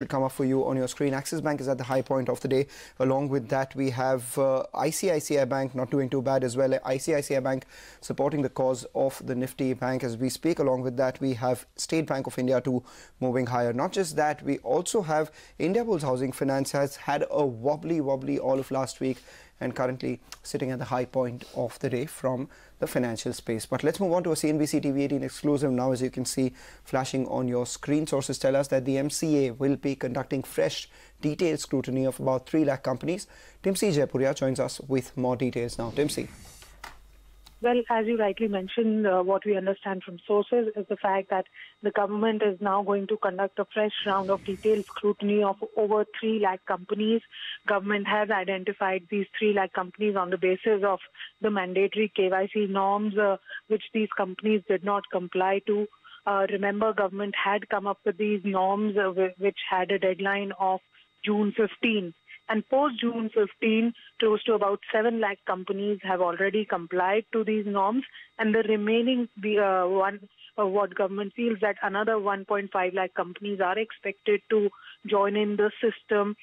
will come up for you on your screen. Axis Bank is at the high point of the day. Along with that, we have uh, ICICI Bank not doing too bad as well. ICICI Bank supporting the cause of the Nifty Bank as we speak. Along with that, we have State Bank of India too moving higher. Not just that, we also have Indiabulls Housing Finance has had a wobbly, wobbly all of last week and currently sitting at the high point of the day from the financial space. But let's move on to a CNBC TV 18 exclusive now. As you can see flashing on your screen, sources tell us that the MCA will be conducting fresh detailed scrutiny of about 3 lakh companies. Timsi Jaipuria joins us with more details now. Timsi. Well, as you rightly mentioned, uh, what we understand from sources is the fact that the government is now going to conduct a fresh round of detailed scrutiny of over 3 lakh companies. Government has identified these 3 lakh companies on the basis of the mandatory KYC norms, uh, which these companies did not comply to. Uh, remember, government had come up with these norms, uh, which had a deadline of June 15. And post June 15, close to about 7 lakh companies have already complied to these norms. And the remaining uh, one, uh, what government feels that another 1.5 lakh companies are expected to join in the system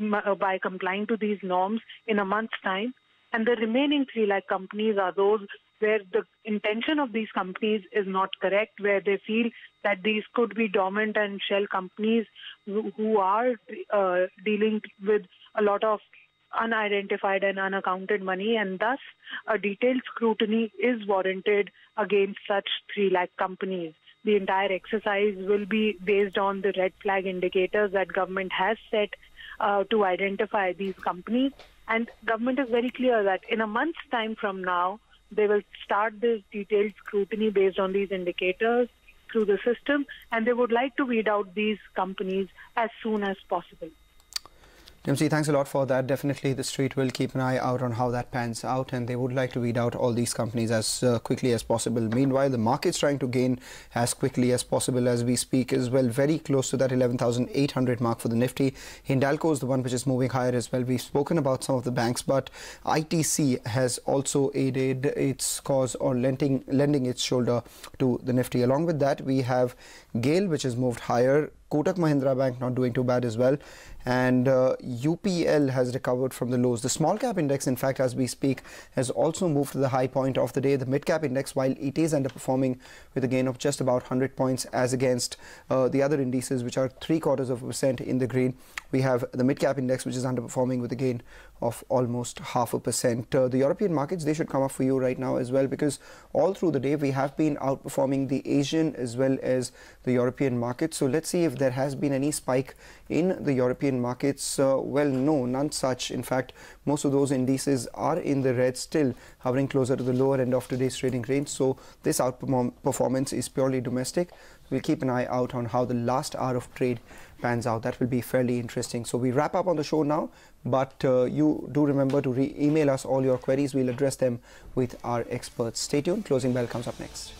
uh, by complying to these norms in a month's time. And the remaining 3 lakh companies are those where the intention of these companies is not correct, where they feel that these could be dormant and shell companies who, are uh, dealing with a lot of unidentified and unaccounted money, and thus a detailed scrutiny is warranted against such 3 lakh companies. The entire exercise will be based on the red flag indicators that government has set uh, to identify these companies. And government is very clear that in a month's time from now, they will start this detailed scrutiny based on these indicators through the system, and they would like to weed out these companies as soon as possible. Timsi, thanks a lot for that. Definitely, the street will keep an eye out on how that pans out, and they would like to weed out all these companies as uh, quickly as possible. Meanwhile, the market's trying to gain as quickly as possible as we speak as well, very close to that 11,800 mark for the Nifty. Hindalco is the one which is moving higher as well. We've spoken about some of the banks, but ITC has also aided its cause or lending, lending its shoulder to the Nifty. Along with that, we have GAIL, which has moved higher. Kotak Mahindra Bank not doing too bad as well and uh, UPL has recovered from the lows. The small cap index, in fact, as we speak, has also moved to the high point of the day. The mid cap index, while it is underperforming with a gain of just about 100 points as against uh, the other indices, which are three quarters of a percent in the green, we have the mid cap index, which is underperforming with a gain of almost half a percent. Uh, the European markets, they should come up for you right now as well, because all through the day we have been outperforming the Asian as well as the European markets. So let's see if there has been any spike in the European markets. Uh, well, no, none such. In fact, most of those indices are in the red still, hovering closer to the lower end of today's trading range. So this outperformance is purely domestic. We'll keep an eye out on how the last hour of trade pans out. That will be fairly interesting. So we wrap up on the show now, but uh, you do remember to re email us all your queries. We'll address them with our experts. Stay tuned. Closing bell comes up next.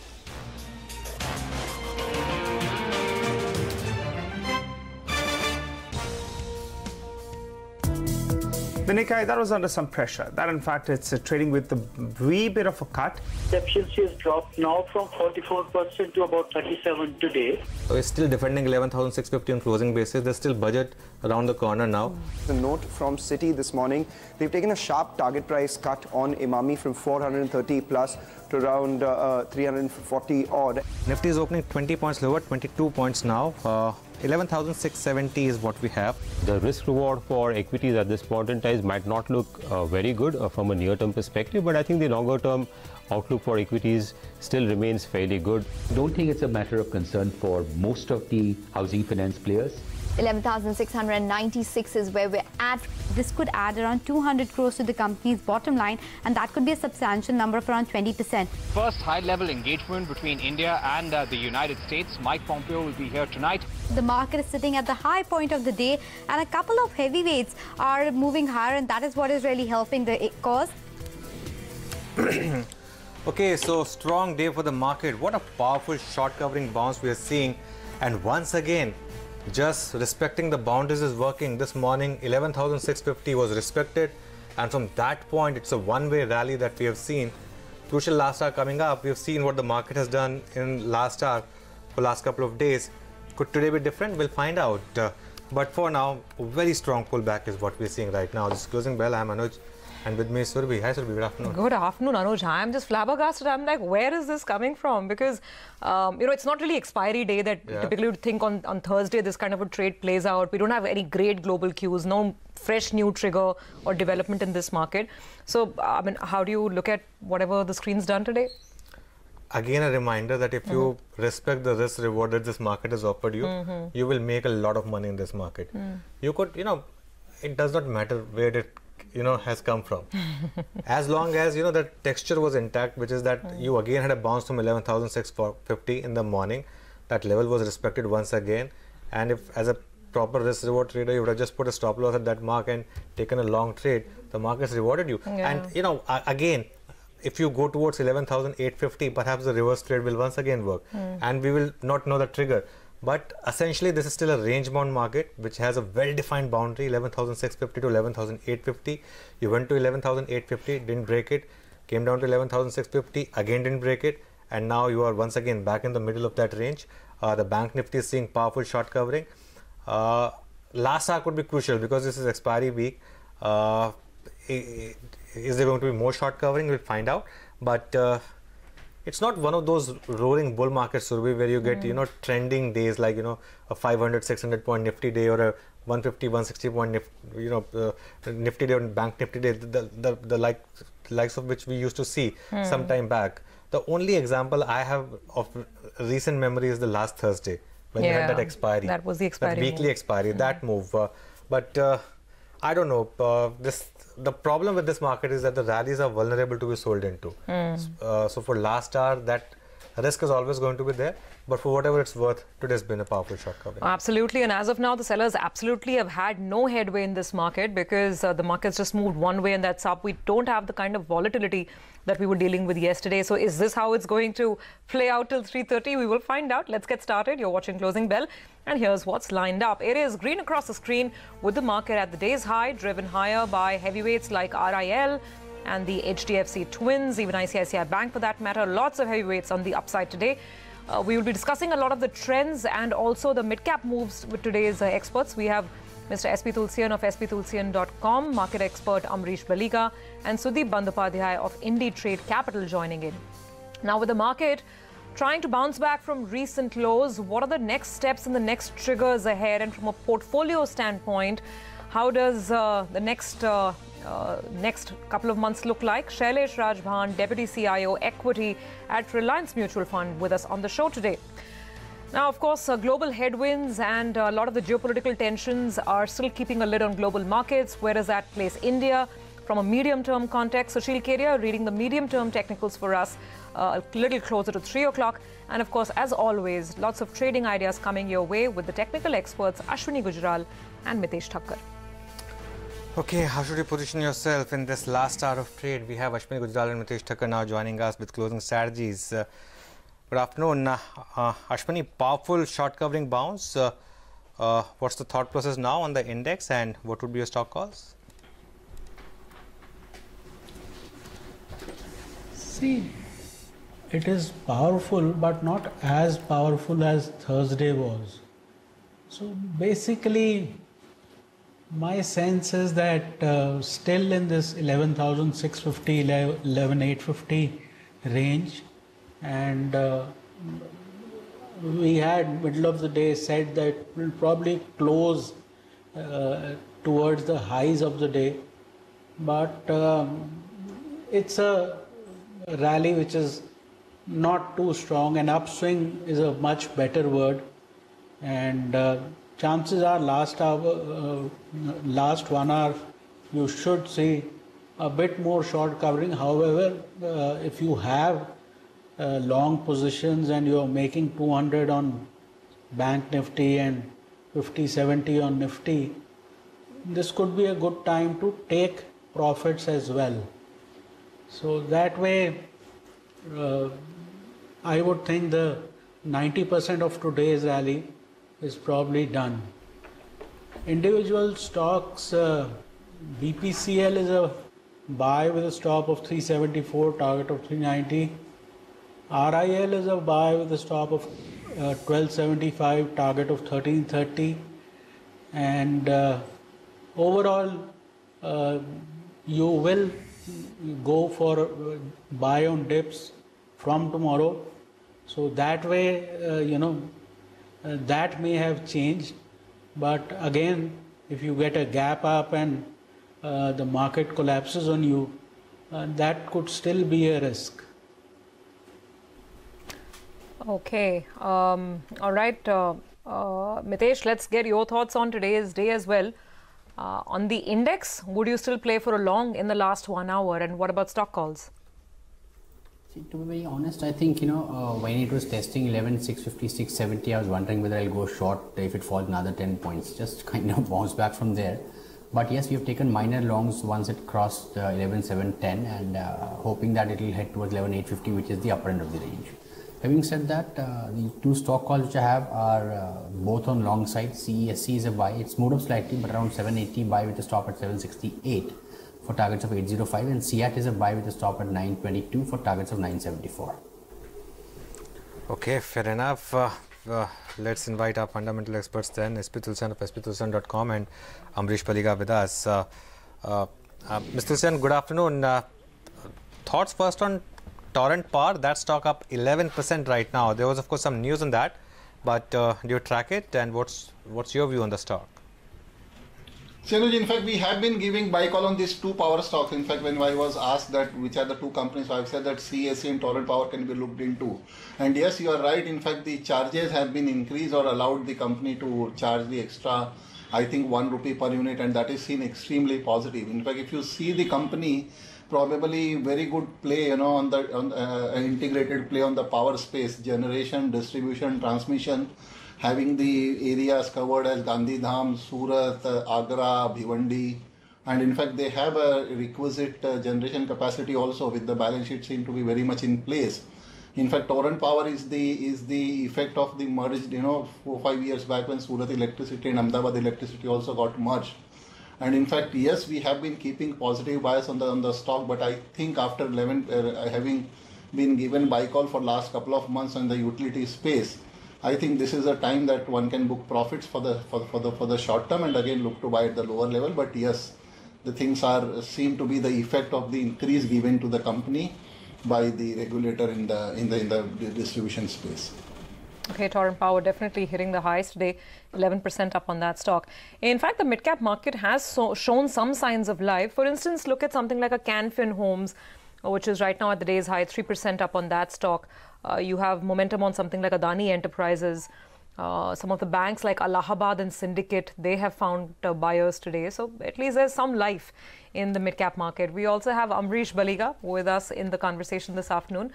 The Nikkei, that was under some pressure. That, in fact, it's uh, trading with a wee bit of a cut. The efficiency has dropped now from 44% to about 37 today. We're still defending 11,650 on closing basis. There's still budget around the corner now. The note from Citi this morning, they've taken a sharp target price cut on Emami from 430 plus to around uh, 340 odd. Nifty is opening 20 points lower, 22 points now. Uh, 11,670 is what we have. The risk reward for equities at this point in time might not look uh, very good uh, from a near term perspective, but I think the longer term outlook for equities still remains fairly good. Don't think it's a matter of concern for most of the housing finance players. 11,696 is where we're at. This could add around 200 crores to the company's bottom line, and that could be a substantial number of around 20%. First high-level engagement between India and uh, the United States. Mike Pompeo will be here tonight. The market is sitting at the high point of the day, and a couple of heavyweights are moving higher, and that is what is really helping the cause. okay, so strong day for the market. What a powerful short covering bounce we are seeing. And once again, just respecting the boundaries is working. This morning, 11,650 was respected. And from that point, it's a one-way rally that we have seen. Crucial last hour coming up. We've seen what the market has done in last hour for last couple of days. Could today be different? We'll find out. Uh, But for now, very strong pullback is what we're seeing right now. This closing bell. I'm Anuj, and with me Surbhi. Hi, Surbhi. Good afternoon. Good afternoon, Anuj. I'm just flabbergasted. I'm like, where is this coming from? Because, um, you know, it's not really expiry day that Yeah. typically you'd think on, on Thursday this kind of a trade plays out. We don't have any great global cues, no fresh new trigger or development in this market. So, I mean, how do you look at whatever the screen's done today? Again, a reminder that if you Mm-hmm. respect the risk reward that this market has offered you, you will make a lot of money in this market. Mm. You could, you know, it does not matter where it, you know, has come from. as long as you know the texture was intact, which is that Mm. you again had a bounce from 11,650 in the morning. That level was respected once again. And if, as a proper risk reward trader, you would have just put a stop loss at that mark and taken a long trade, the market's rewarded you. Yeah. And you know, again, if you go towards 11,850, perhaps the reverse trade will once again work, and we will not know the trigger. But essentially, this is still a range bound market which has a well defined boundary 11,650 to 11,850. You went to 11,850, didn't break it, came down to 11,650, again didn't break it, and now you are once again back in the middle of that range. Uh, the bank nifty is seeing powerful short covering. Uh, last hour could be crucial because this is expiry week. Uh, is there going to be more short covering? We'll find out. But uh, it's not one of those roaring bull markets, Surbhi, where you get you know trending days like you know a 500, 600 point Nifty day or a 150, 160 point nif- you know uh, Nifty day or Bank Nifty day, the the, the like likes of which we used to see some time back. The only example I have of recent memory is the last Thursday when you had that expiry. that was the expiry That weekly move. expiry, that move. Uh, but uh, I don't know. Uh, this the problem with this market is that the rallies are vulnerable to be sold into. Uh, so for last hour, that risk is always going to be there. But for whatever it's worth, today's been a powerful short covering. Absolutely. And as of now, the sellers absolutely have had no headway in this market because uh, the market's just moved one way and that's up. We don't have the kind of volatility that we were dealing with yesterday. So is this how it's going to play out till 3.30? We will find out. Let's get started. You're watching Closing Bell. And here's what's lined up. It is green across the screen with the market at the day's high, driven higher by heavyweights like RIL and the HDFC Twins, even ICICI Bank for that matter. Lots of heavyweights on the upside today. Uh, we will be discussing a lot of the trends and also the mid-cap moves with today's uh, experts. We have Mr. SP Tulsian of sptulsian.com, market expert Amrish Baliga, and Sudeep Bandopadhyay of Inditrade Capital joining in. Now, with the market trying to bounce back from recent lows, what are the next steps and the next triggers ahead? And from a portfolio standpoint, how does uh, the next uh, uh, next couple of months look like? Shailesh Raj Bhan, Deputy CIO Equity at Reliance Mutual Fund, with us on the show today. Now, of course, uh, global headwinds and a lot of the geopolitical tensions are still keeping a lid on global markets. Where does that place India from a medium term context? Sushil Kedia reading the medium term technicals for us uh, a little closer to 3 o'clock. And of course, as always, lots of trading ideas coming your way with the technical experts Ashwani Gujral and Mitesh Thakkar. Okay, how should you position yourself in this last hour of trade? We have Ashwani Gujral and Mitesh Thakkar now joining us with closing strategies. Uh, good afternoon. Uh, uh, Ashwani, powerful short covering bounce. Uh, uh, what's the thought process now on the index and what would be your stock calls? See, it is powerful, but not as powerful as Thursday was. So basically, my sense is that uh, still in this 11,650, 11,850 range, and uh, we had middle of the day said that we'll probably close uh, towards the highs of the day, but um, it's a rally which is not too strong. An upswing is a much better word, and uh, chances are last hour, uh, last one hour, you should see a bit more short covering. However, uh, if you have uh, long positions and you're making 200 on Bank Nifty and 50 70 on Nifty, this could be a good time to take profits as well. So that way, uh, I would think the 90% of today's rally is probably done. Individual stocks, uh, BPCL is a buy with a stop of 374, target of 390. RIL is a buy with a stop of uh, 1275, target of 1330. and uh, overall uh, you will go for buy on dips from tomorrow. So that way uh, you know uh, that may have changed. But again if you get a gap up and uh, the market collapses on you uh, that could still be a risk Okay. Um, all right. Uh, uh, Mitesh, let's get your thoughts on today's day as well. Uh, on the index, would you still play for a long in the last one hour? And what about stock calls? See, to be very honest, I think you know uh, when it was testing 11, 650, 670, I was wondering whether I'll go short if it falls another 10 points. Just kind of bounce back from there. But yes, we have taken minor longs once it crossed uh, 11, 7, 10, and uh, hoping that it will head towards 11, 850, which is the upper end of the range. Having said that, uh, the two stock calls which I have are uh, both on long side. CESC is a buy. It's moved up slightly, but around 780 buy with a stop at 768 for targets of 805, and CEAT is a buy with a stop at 922 for targets of 974. Okay, fair enough. Uh, uh, let's invite our fundamental experts then, SP Tulsian of sptulsian.com and Amrish Baliga with us. Uh, uh, Mr. Tulsian, good afternoon. Thoughts first on Torrent Power, that stock up 11% right now. There was, of course, some news on that, but uh, do you track it and what's what's your view on the stock? Senuj, in fact, we have been giving buy call on these two power stocks. In fact, when I was asked that which are the two companies, I've said that CESC and Torrent Power can be looked into. And yes, you are right. In fact, the charges have been increased or allowed the company to charge the extra, I think, one rupee per unit, and that is seen extremely positive. In fact, if you see the company, probably very good play, you know, on the on, uh, integrated play on the power space, generation, distribution, transmission having the areas covered as Gandhidham, Surat, uh, Agra, Bhiwandi, and in fact they have a requisite uh, generation capacity also with the balance sheet seem to be very much in place. In fact, Torrent Power is the is the effect of the merged, you know, four five years back when Surat Electricity and Ahmedabad Electricity also got merged. And in fact, yes, we have been keeping positive bias on the on the stock, but I think after 11 uh, having been given buy call for last couple of months on the utility space, I think this is a time that one can book profits for the for, for the for the short term and again look to buy at the lower level. But yes, the things are seem to be the effect of the increase given to the company by the regulator in the in the in the distribution space. Okay, Torrent Power definitely hitting the highs today, 11% up on that stock. In fact, the mid cap market has so shown some signs of life. For instance, look at something like a Canfin Homes, which is right now at the day's high, 3% up on that stock. Uh, you have momentum on something like Adani Enterprises. Uh, some of the banks like Allahabad and Syndicate, they have found uh, buyers today. So at least there's some life in the mid-cap market. We also have Amrish Baliga with us in the conversation this afternoon.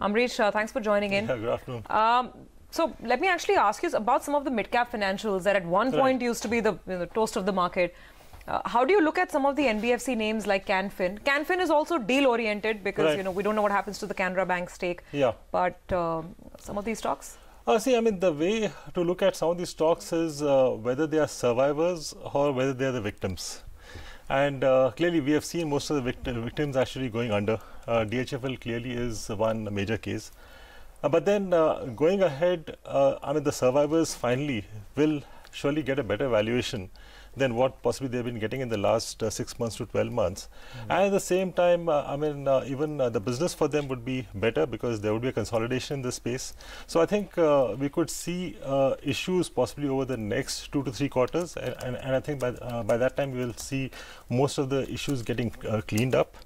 Amrish, uh, thanks for joining in. Yeah, good afternoon. Um, so let me actually ask you about some of the mid-cap financials that at one Right. point used to be the, you know, the toast of the market. Uh, how do you look at some of the NBFC names like Canfin? Canfin is also deal-oriented because Right. you know we don't know what happens to the Canara Bank stake. Yeah. But um, some of these stocks. Uh, see, I mean, the way to look at some of these stocks is uh, whether they are survivors or whether they are the victims. And uh, clearly, we have seen most of the vict- victims actually going under. Uh, DHFL clearly is one major case. Uh, but then uh, going ahead, uh, I mean, the survivors finally will surely get a better valuation than what possibly they've been getting in the last uh, six months to 12 months. And at the same time, uh, I mean, uh, even uh, the business for them would be better because there would be a consolidation in the space. So I think uh, we could see uh, issues possibly over the next two to three quarters. And, and, and I think by, uh, by that time, we will see most of the issues getting uh, cleaned up.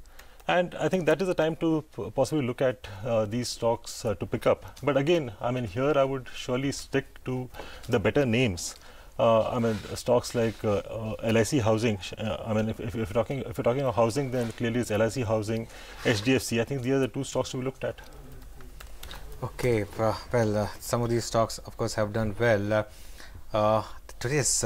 And I think that is the time to possibly look at uh, these stocks uh, to pick up. But again, I mean, here I would surely stick to the better names. Uh, I mean, stocks like uh, uh, LIC Housing. Uh, I mean, if, if, you're talking if you're talking of housing, then clearly it's LIC Housing, HDFC. I think these are the two stocks to be looked at. Okay, well, some of these stocks, of course, have done well. Today's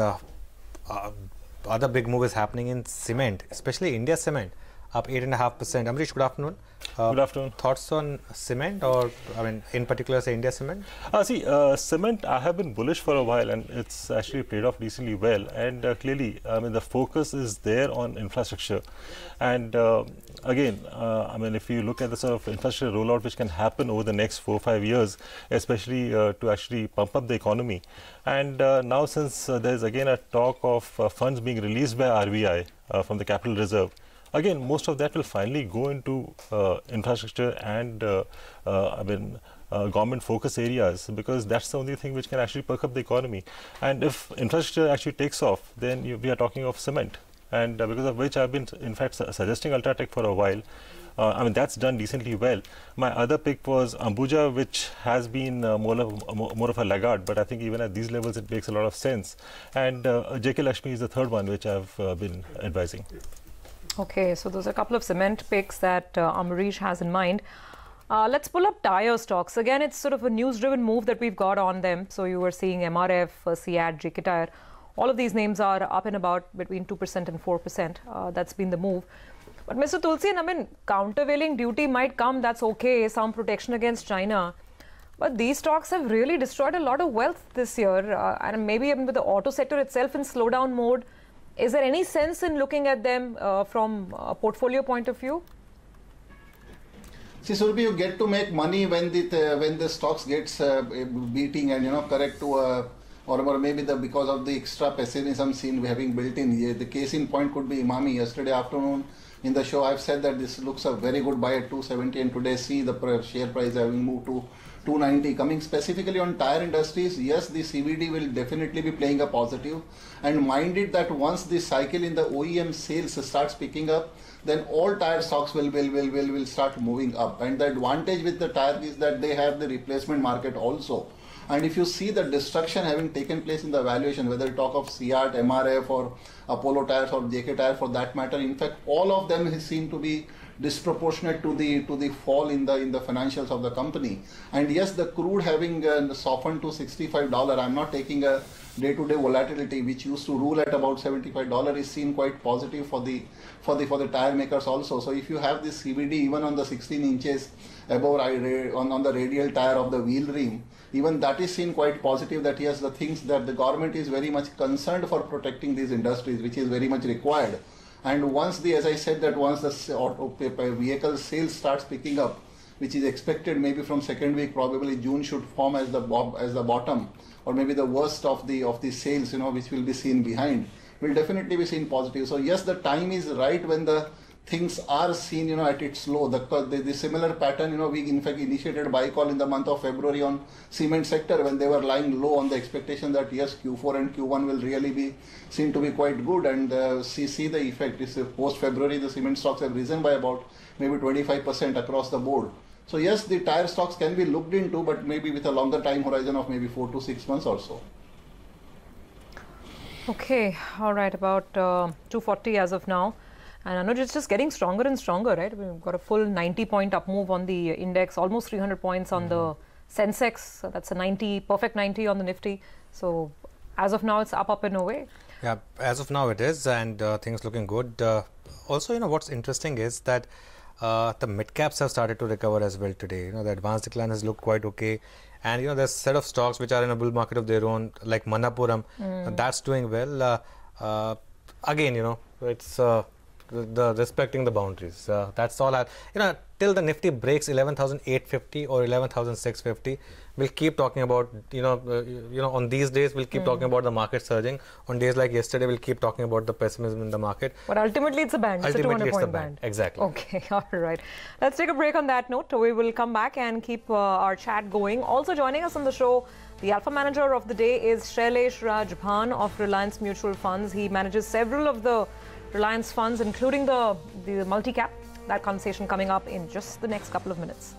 other big move is happening in cement, especially India Cement. Up 8.5%. Amrish, good afternoon. Uh, Good afternoon. Thoughts on cement, or I mean, in particular, say India Cement? Uh, see, uh, cement. I have been bullish for a while, and it's actually played off decently well. And uh, clearly, I mean, the focus is there on infrastructure. And uh, again, uh, I mean, if you look at the sort of infrastructure rollout which can happen over the next four or five years, especially to actually pump up the economy. And now, since there's again a talk of funds being released by RBI from the capital reserve again, most of that will finally go into uh, infrastructure and uh, uh, I mean. Uh, government focus areas because that's the only thing which can actually perk up the economy and if infrastructure actually takes off then you, we are talking of cement and uh, because of which I've been in fact su suggesting Ultratech for a while uh, I mean that's done decently well. My other pick was Ambuja, which has been more of more of a laggard, but I think even at these levels it makes a lot of sense. And uh, JK Lakshmi is the third one, which I've been advising. Okay, so those are a couple of cement picks that uh, has in mind. Uh, let's pull up tire stocks. Again, it's sort of a news-driven move that we've got on them. So you were seeing MRF, uh, CEAT, JK Tyre. All of these names are up and about between 2% and 4%. Uh, that's been the move. But Mr. Tulsi, I mean, countervailing duty might come. That's okay. Some protection against China. But these stocks have really destroyed a lot of wealth this year. Uh, and maybe even with the auto sector itself in slowdown mode, is there any sense in looking at them uh, from a portfolio point of view? See, Surabhi, you get to make money when the when the stocks gets uh, beating and you know correct to a or, or maybe the because of the extra pessimism seen we having built in. The case in point could be Emami. Yesterday afternoon in the show, I've said that this looks a very good buy at 270, and today see the share price having moved to 290 coming specifically on tire industries yes the cvd will definitely be playing a positive. And mind it that once the cycle in the oem sales starts picking up then all tire stocks will will will will, will start moving up. And the advantage with the tire is that they have the replacement market also and if you see the destruction having taken place in the valuation, whether you talk of CEAT, MRF, or Apollo Tyres or JK Tyre for that matter, in fact, all of them seem to be disproportionate to the to the fall in the in the financials of the company. And yes, the crude having uh, softened to $65, I'm not taking a day-to-day volatility which used to rule at about $75 is seen quite positive for the for the for the tire makers also. So if you have this CVD even on the 16 inches above on, on the radial tire of the wheel rim, even that is seen quite positive that yes, the things that the government is very much concerned for protecting these industries, which is very much required. And once the, as I said, that once the vehicle sales starts picking up, which is expected maybe from second week, probably June should form as the as the bottom, or maybe the worst of the of the sales, you know, which will be seen behind, will definitely be seen positive. So yes, the time is right when the things are seen, you know, at its low. The, the, the, similar pattern, you know, we in fact initiated buy call in the month of February on cement sector when they were lying low on the expectation that yes, Q4 and Q1 will really be seen to be quite good and uh, see, see the effect. Is post February the cement stocks have risen by about maybe 25% across the board. So yes, the tire stocks can be looked into, but maybe with a longer time horizon of maybe four to six months or so. Okay, all right, about uh, 240 as of now. And Anuj, it's just getting stronger and stronger, right? We've got a full 90 point up move on the index, almost 300 points on mm -hmm. the mm-hmm. Sensex. So that's a 90, perfect 90 on the Nifty. So as of now, it's up, up and away. Yeah, as of now it is, and uh, things looking good. Uh, also, you know, what's interesting is that uh, the mid caps have started to recover as well today. You know, the advanced decline has looked quite okay. And, you know, there's a set of stocks which are in a bull market of their own, like Manappuram. mm. that's doing well. Uh, uh, again, you know, it's uh, the, respecting the boundaries. Uh, that's all. I, you know, till the Nifty breaks 11,850 or 11,650, we'll keep talking about. You know, uh, you know, on these days we'll keep mm. talking about the market surging. On days like yesterday, we'll keep talking about the pessimism in the market. But ultimately, it's a band. Ultimately, it's a 200 it's point band. Exactly. Okay. All right. Let's take a break on that note. We will come back and keep uh, our chat going. Also joining us on the show. The alpha manager of the day is Shailesh Raj Bhan of Reliance Mutual Funds. He manages several of the Reliance funds, including the, the multi-cap. That conversation coming up in just the next couple of minutes.